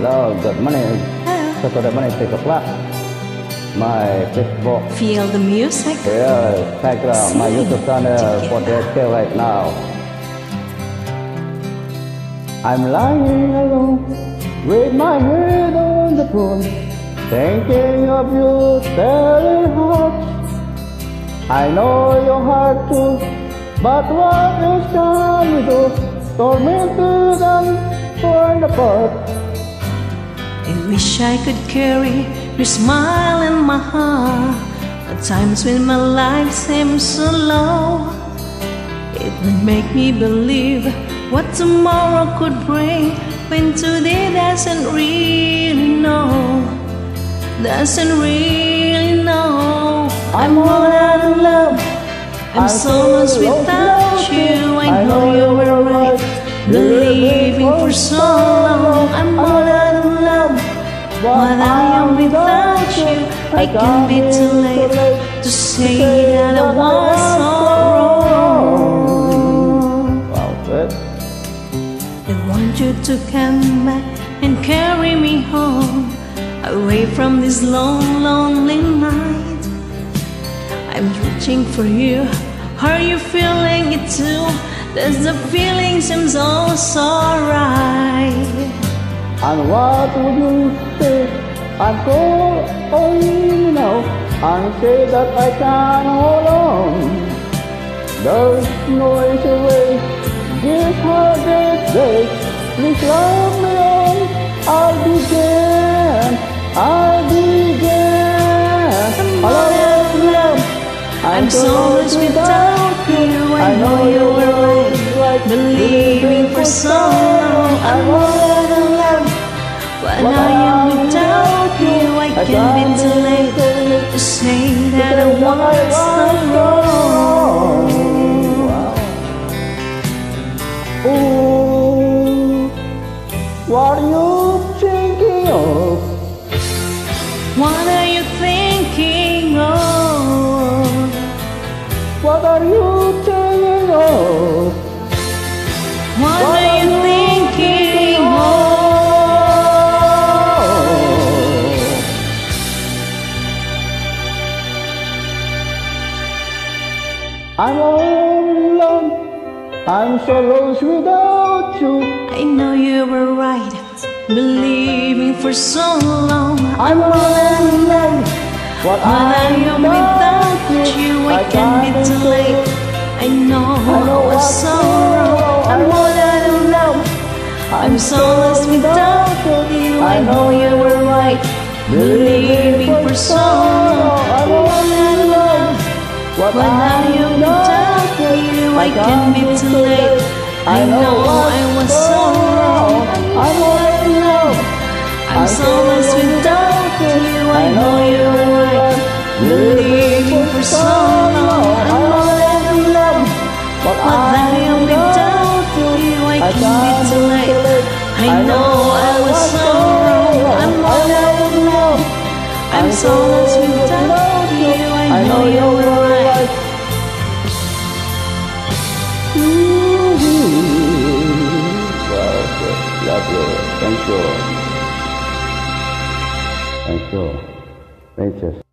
love that money. So to the money take a clap. My Facebook. Feel the music. Yeah, it. My YouTube channel for that day right now. I'm lying alone with my head on the phone, thinking of you, telling heart. I know your heart too, but what is can we do? Tormented and torn apart. I wish I could carry your smile in my heart. At times when my life seems so low, it would make me believe what tomorrow could bring when today doesn't really know, doesn't really know. I'm all out of love. I'm so lost without you. I know you were right, believing for so long. I'm all out of love. What I am without you, I can be too late to say that I was so wrong. Wow, good. I want you to come back and carry me home, away from this lone, lonely night. I'm reaching for you. Are you feeling it too? Does the feeling seems all so right? And what would you say? I'm calling now and say that I can hold on. There's no easy way. This hardest day, please love me on. I'll begin, I'll begin. Love, love. I'm so lost without you. I know you right, believing for so When I am without you, I can be too late to say that I was so wrong. Ooh, what are you thinking of? What are you thinking of? What are you I'm alone. I'm so lost without you. I know you were right, believing for so long. I'm alone. What When I am without you, I can be too late. I know I was so wrong. I'm all out of love. I'm so lost without you. I know you were right, believing for so long. I'm all love. What am without you, I can be too late. I know I was so wrong. I'm all alone. I'm so lost without you. I know you were right, believing for so long. I'm all out of love. But I am without you, I can be too late. I know I was so wrong. I'm all love. I'm so lost without you. I know you Love you. Thank you. Thank you. Thank you.